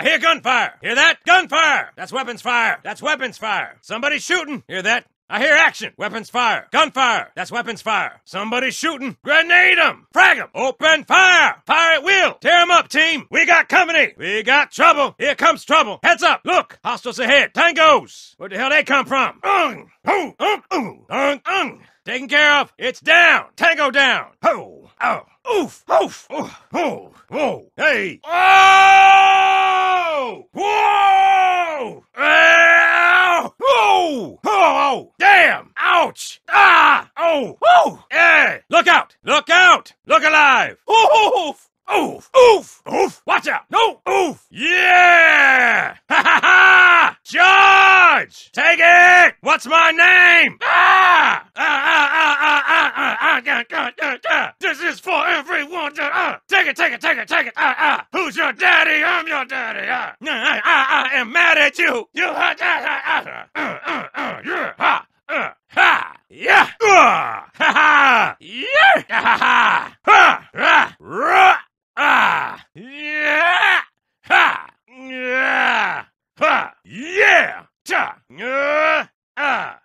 I hear gunfire. Hear that? Gunfire. That's weapons fire. That's weapons fire. Somebody's shooting. Hear that? I hear action. Weapons fire. Gunfire. That's weapons fire. Somebody's shooting. Grenade 'em. Frag 'em. Open fire. Fire at will. Tear 'em up, team. We got company. We got trouble. Here comes trouble. Heads up. Look. Hostiles ahead. Tangos. Where the hell they come from? Ung. Ung. Ung. Ung. Ung. Ung. Taken care of. It's down. Tango down. Ho. Oh. Oof. Oof. Oh. Oh. Whoa. Hey. Oh! Whoa. Whoa. Ow. Whoa. Oh. Oh. Damn. Ouch. Ah. Oh. Whoa. Hey. Look out. Look out. Look alive. Oof. Oof! Oof! Oof! Watch out! No! Oof! Yeah! Ha ha ha! Charge! Take it! What's my name? Ah! Ah ah ah ah ah ah ah ah ah ah ah! This is for everyone ah! Take it! Take it! Take it! Take it! Ah ah! Who's your daddy? I'm your daddy! Ah! I, I, I am mad at you! You ah ah ah ah! Uh, uh, uh, yeah! Ha! Uh, ha! Yeah! Uh, ha ha! Yeah! Ha ha! Ha! Ah! Yeah! Ha! Yeah! Ha! Yeah! Ta! Uh, ah!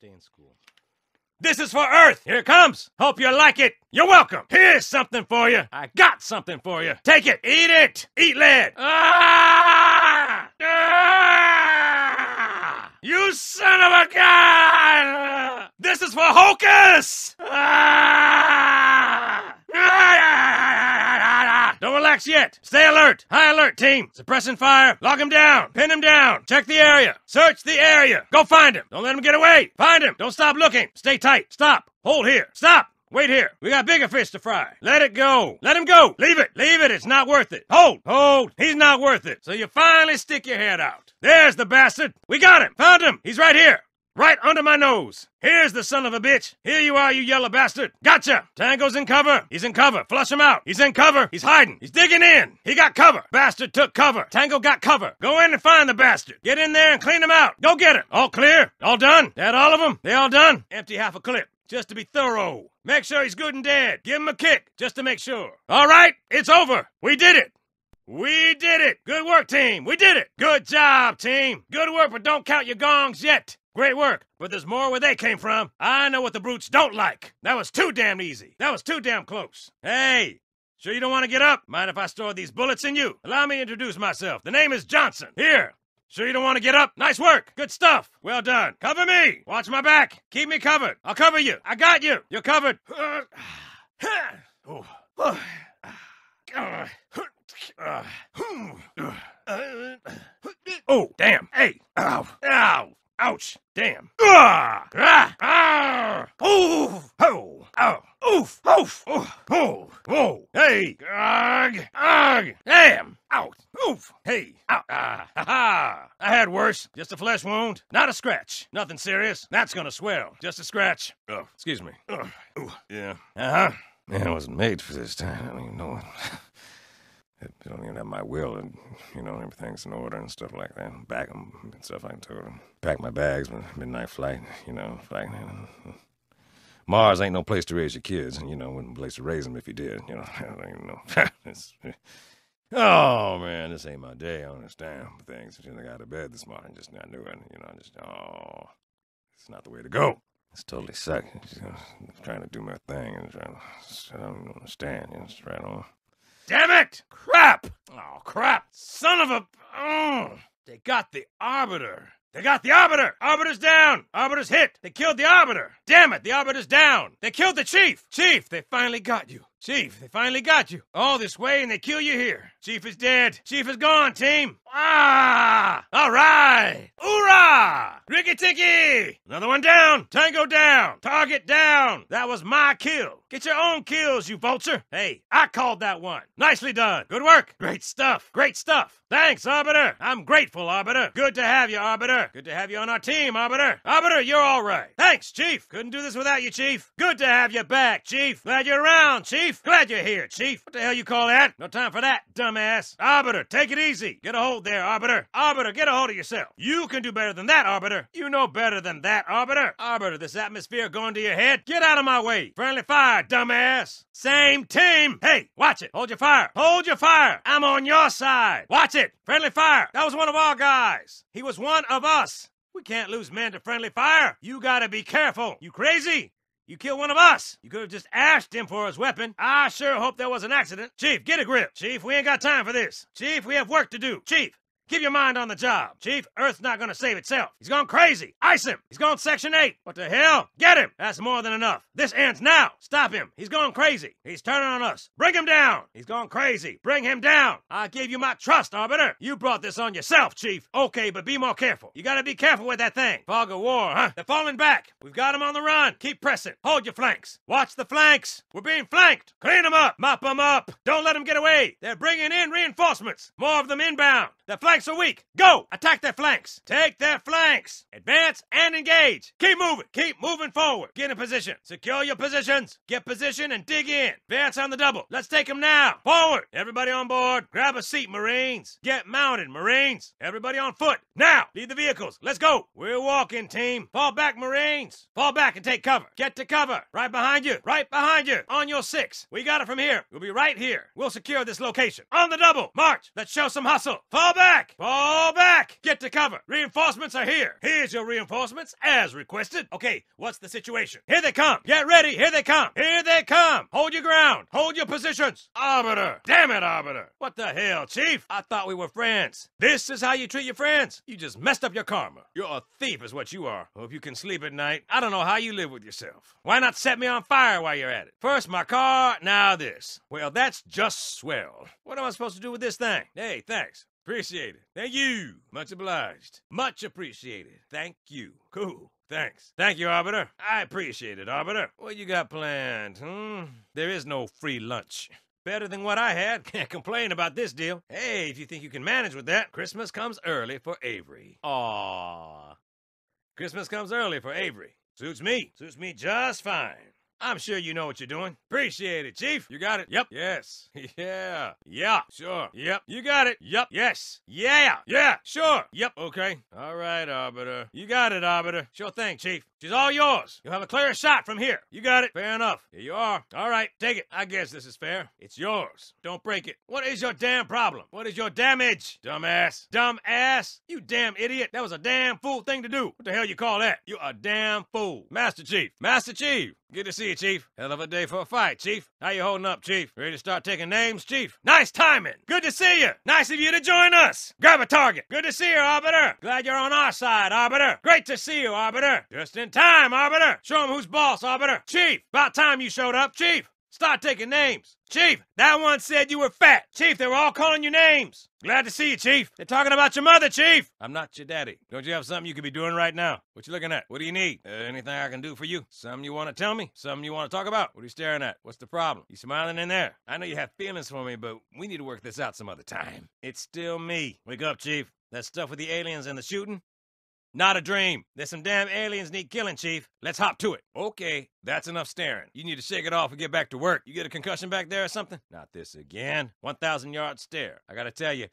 Stay in school. This for Earth! Here it comes! Hope you like it! You're welcome! Here's something for you! I got something for you! Take it! Eat it! Eat lead! Ah! Ah! You son of a gun! This is for Hocus! Ah! Relax yet. Stay alert. High alert, team. Suppressing fire. Lock him down. Pin him down. Check the area. Search the area. Go find him. Don't let him get away. Find him. Don't stop looking. Stay tight. Stop. Hold here. Stop. Wait here. We got bigger fish to fry. Let it go. Let him go. Leave it. Leave it. It's not worth it. Hold. Hold. He's not worth it. So you finally stick your head out. There's the bastard. We got him. Found him. He's right here. Right under my nose. Here's the son of a bitch. Here you are, you yellow bastard. Gotcha. Tango's in cover. He's in cover. Flush him out. He's in cover. He's hiding. He's digging in. He got cover. Bastard took cover. Tango got cover. Go in and find the bastard. Get in there and clean him out. Go get him. All clear? All done? That all of them? They all done? Empty half a clip. Just to be thorough. Make sure he's good and dead. Give him a kick, just to make sure. All right, it's over. We did it. We did it! Good work, team! We did it! Good job, team! Good work, but don't count your gongs yet! Great work, but there's more where they came from. I know what the brutes don't like. That was too damn easy. That was too damn close. Hey, sure you don't want to get up? Mind if I store these bullets in you? Allow me to introduce myself. The name is Johnson. Here. Sure you don't want to get up? Nice work. Good stuff. Well done. Cover me. Watch my back. Keep me covered. I'll cover you. I got you. You're covered. Oh. Damn. Hey. Ow. Ow. Ouch. Damn. Ah. Ah. Ah. Ooh. Oh. Oh. Oof. Oof. Oh. Oh. Whoa. Hey. Ugh. Ugh. Damn. Out. Oof. Hey. Ow. Ah. Ha ha. I had worse. Just a flesh wound. Not a scratch. Nothing serious. That's gonna swell. Just a scratch. Oh, excuse me. Ugh. Ooh. Yeah. Uh huh. Man, I wasn't made for this time. I don't even know. I don't even have my will and, you know, everything's in order and stuff like that. Back them and stuff. I told them. Pack my bags, midnight flight, you know, flight. Mars ain't no place to raise your kids, and, you know, wouldn't place to raise them if you did, you know. I don't even know. oh, man, this ain't my day. I understand things. I got out of bed this morning, just knew it, you know, I just, oh, it's not the way to go. It's totally suck. Just, trying to do my thing and trying to, I don't understand, you know, just right on. Damn it! Crap! Oh, crap! Son of a. Oh, they got the Arbiter. They got the Arbiter! Arbiter's down! Arbiter's hit! They killed the Arbiter! Damn it, the Arbiter's down! They killed the Chief! Chief, they finally got you! Chief, they finally got you! All this way and they kill you here! Chief is dead! Chief is gone, team! Ah! Alright! Hoorah! Ricky Ticky! Another one down! Tango down! Target down! That was my kill! Get your own kills, you vulture! Hey, I called that one! Nicely done! Good work! Great stuff! Great stuff! Thanks, Arbiter! I'm grateful, Arbiter! Good to have you! Arbiter. Good to have you on our team, Arbiter. Arbiter, you're all right. Thanks, Chief. Couldn't do this without you, Chief. Good to have you back, Chief. Glad you're around, Chief. Glad you're here, Chief. What the hell you call that? No time for that, dumbass. Arbiter, take it easy. Get a hold there, Arbiter. Arbiter, get a hold of yourself. You can do better than that, Arbiter. You know better than that, Arbiter. Arbiter, this atmosphere going to your head? Get out of my way. Friendly fire, dumbass. Same team. Hey, watch it. Hold your fire. Hold your fire. I'm on your side. Watch it. Friendly fire. That was one of our guys. He was one of us. We can't lose men to friendly fire. You gotta be careful. You crazy? You killed one of us. You could have just asked him for his weapon. I sure hope there was an accident. Chief, get a grip. Chief, we ain't got time for this. Chief, we have work to do. Chief, Keep your mind on the job. Chief, Earth's not gonna save itself. He's gone crazy. Ice him. He's gone Section 8. What the hell? Get him. That's more than enough. This ends now. Stop him. He's gone crazy. He's turning on us. Bring him down. He's gone crazy. Bring him down. I gave you my trust, Arbiter. You brought this on yourself, Chief. Okay, but be more careful. You gotta be careful with that thing. Fog of war, huh? They're falling back. We've got them on the run. Keep pressing. Hold your flanks. Watch the flanks. We're being flanked. Clean them up. Mop them up. Don't let them get away. They're bringing in reinforcements. More of them inbound. The flanks are weak. Go! Attack their flanks. Take their flanks. Advance and engage. Keep moving. Keep moving forward. Get in position. Secure your positions. Get position and dig in. Advance on the double. Let's take them now. Forward. Everybody on board. Grab a seat, Marines. Get mounted, Marines. Everybody on foot. Now. Lead the vehicles. Let's go. We're walking, team. Fall back, Marines. Fall back and take cover. Get to cover. Right behind you. Right behind you. On your six. We got it from here. We'll be right here. We'll secure this location. On the double. March. Let's show some hustle. Fall back. Fall back. Get to cover. Reinforcements are here. Here's your reinforcements as requested. Okay, what's the situation? Here they come. Get ready. Here they come. Here they come. Hold your ground. Hold your positions. Arbiter. Damn it, Arbiter. What the hell, Chief? I thought we were friends. This is how you treat your friends? You just messed up your karma. You're a thief, is what you are. Hope you can sleep at night. I don't know how you live with yourself. Why not set me on fire while you're at it? First my car, now this. Well, that's just swell. What am I supposed to do with this thing? Hey, thanks. Appreciate it. Thank you. Much obliged. Much appreciated. Thank you. Cool. Thanks. Thank you, Arbiter. I appreciate it, Arbiter. What you got planned, hmm? There is no free lunch. Better than what I had. Can't complain about this deal. Hey, if you think you can manage with that, Christmas comes early for Avery. Aww. Christmas comes early for Avery. Suits me. Suits me just fine. I'm sure you know what you're doing. Appreciate it, Chief. You got it. Yep. Yes. Yeah. Yeah. Sure. Yep. You got it. Yep. Yes. Yeah. Yeah. Sure. Yep. Okay. All right, Arbiter. You got it, Arbiter. Sure thing, Chief. She's all yours. You'll have a clear shot from here. You got it. Fair enough. Here you are. All right. Take it. I guess this is fair. It's yours. Don't break it. What is your damn problem? What is your damage? Dumbass. Dumbass. You damn idiot. That was a damn fool thing to do. What the hell you call that? You a damn fool. Master Chief. Master Chief. Good to see you, Chief. Hell of a day for a fight, Chief. How you holding up, Chief? Ready to start taking names, Chief? Nice timing. Good to see you. Nice of you to join us. Grab a target. Good to see you, Arbiter. Glad you're on our side, Arbiter. Great to see you, Arbiter. Just in time, Arbiter. Show 'em who's boss, Arbiter. Chief, about time you showed up, Chief. Start taking names. Chief, that one said you were fat. Chief, they were all calling you names. Glad to see you, Chief. They're talking about your mother, Chief. I'm not your daddy. Don't you have something you could be doing right now? What you looking at? What do you need? Uh, anything I can do for you? Something you want to tell me? Something you want to talk about? What are you staring at? What's the problem? You smiling in there? I know you have feelings for me, but we need to work this out some other time. It's still me. Wake up, Chief. That stuff with the aliens and the shooting? Not a dream. There's some damn aliens need killing, Chief. Let's hop to it. Okay, that's enough staring. You need to shake it off and get back to work. You get a concussion back there or something? Not this again. 1,000 yard stare. I gotta tell you,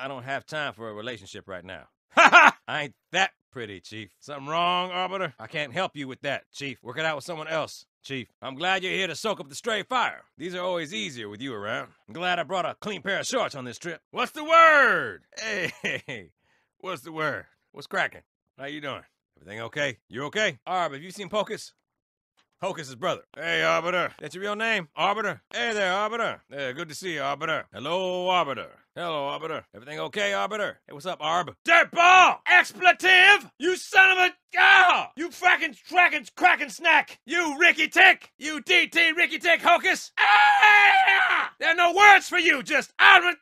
I don't have time for a relationship right now. Ha ha! I ain't that pretty, Chief. Something wrong, Arbiter? I can't help you with that, Chief. Work it out with someone else. Chief, I'm glad you're here to soak up the stray fire. These are always easier with you around. I'm glad I brought a clean pair of shorts on this trip. What's the word? Hey, what's the word? What's cracking? How you doing? Everything okay? You okay? Arb, have you seen Pocus? Pocus' brother. Hey, Arbiter. That's your real name? Arbiter? Hey there, Arbiter. Hey, good to see you, Arbiter. Hello, Arbiter. Hello, Arbiter. Everything okay, Arbiter? Hey, what's up, Arb? Dirtball! Expletive! You son of a... Ah! You frackin' frackin' crackin' snack! You Ricky Tick! You DT Ricky Tick Hocus! Ah! There are no words for you, just... Albert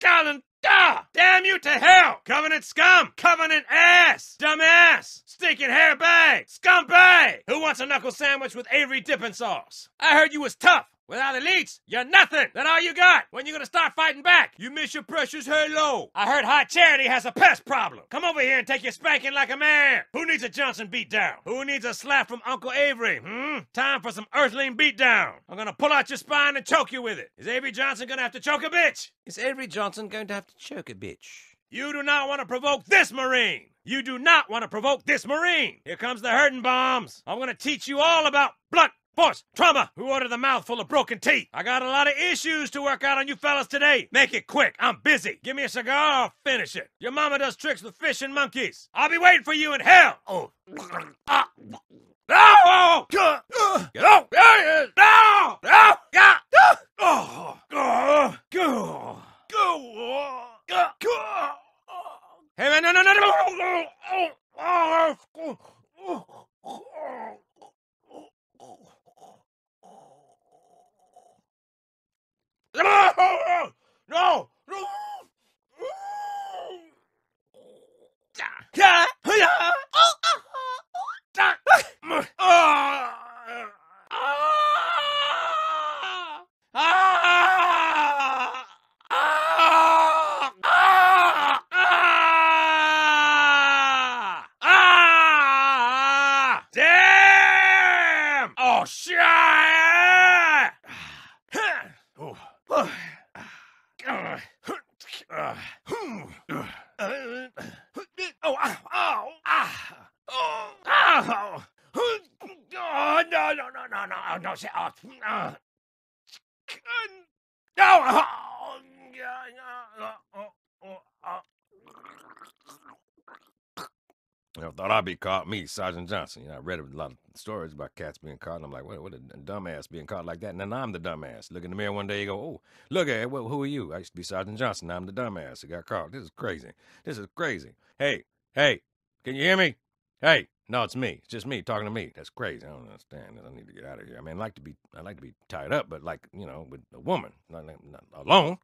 Colin Ah! Damn you to hell! Covenant scum! Covenant ass! Dumbass! Stinking hair bag! Scumbag! Who wants a knuckle sandwich with Avery dipping sauce? I heard you was tough. Without elites, you're nothing. Then all you got. When you gonna start fighting back? You miss your precious halo. I heard High Charity has a pest problem. Come over here and take your spanking like a man. Who needs a Johnson beatdown? Who needs a slap from Uncle Avery? Hmm? Time for some Earthling beatdown. I'm gonna pull out your spine and choke you with it. Is Avery Johnson gonna have to choke a bitch? Is Avery Johnson going to have to choke a bitch? You do not want to provoke this Marine. You do not want to provoke this Marine. Here comes the hurting bombs. I'm going to teach you all about blunt force trauma. Who ordered the mouthful of broken teeth? I got a lot of issues to work out on you fellas today. Make it quick. I'm busy. Give me a cigar. I'll finish it. Your mama does tricks with fish and monkeys. I'll be waiting for you in hell. Oh. Ah. No! Get out! There he! No! No! Oh! Hey man, no, no, no, no! No! Oh shit! Oh. Oh, ah, oh. Oh, no, no, no, no, no, no, oh, uh, no, oh, yeah, yeah, oh, oh, oh. Know, thought I'd be caught, me, Sergeant Johnson. You know, I read a lot of stories about cats being caught, and I'm like, what, what a dumbass being caught like that. And then I'm the dumbass. Look in the mirror one day, you go, oh, look at it. Who are you? I used to be Sergeant Johnson. Now I'm the dumbass who got caught. This is crazy. This is crazy. Hey, hey, can you hear me? Hey, no, it's me. It's just me talking to me. That's crazy. I don't understand. I need to get out of here. I mean, I like to be, I like to be tied up, but like, you know, with a woman, not, not alone,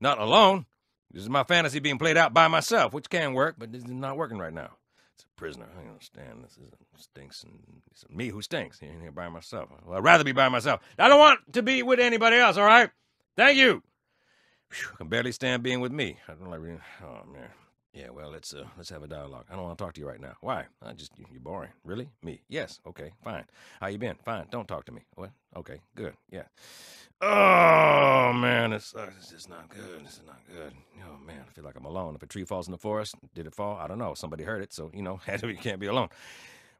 not alone. This is my fantasy being played out by myself, which can work, but this is not working right now. It's a prisoner. I understand. This is stinks, and it's me who stinks here, here by myself. Well, I'd rather be by myself. I don't want to be with anybody else. All right. Thank you. Whew, I can barely stand being with me. I don't like. Really, oh man. Yeah. Well, let's uh, let's have a dialogue. I don't want to talk to you right now. Why? I just you're boring. Really? Me? Yes. Okay. Fine. How you been? Fine. Don't talk to me. What? Okay. Good. Yeah. Oh man, this uh, this is not good. This is not good. Oh man, I feel like I'm alone. If a tree falls in the forest, did it fall? I don't know. Somebody heard it, so you know, you can't be alone.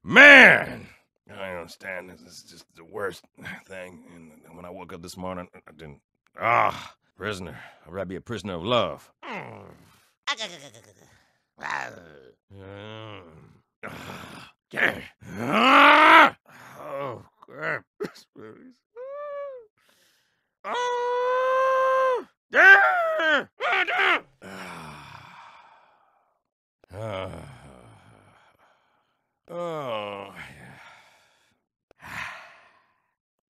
Man, I understand. This is just the worst thing. And when I woke up this morning, I didn't. Ah, prisoner. I'd rather be a prisoner of love. Mm. Oh, crap. Oh, yeah. oh,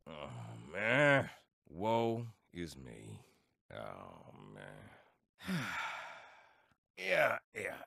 oh, man. Woe is me. Oh, man. Yeah, yeah.